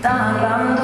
Dum, dum,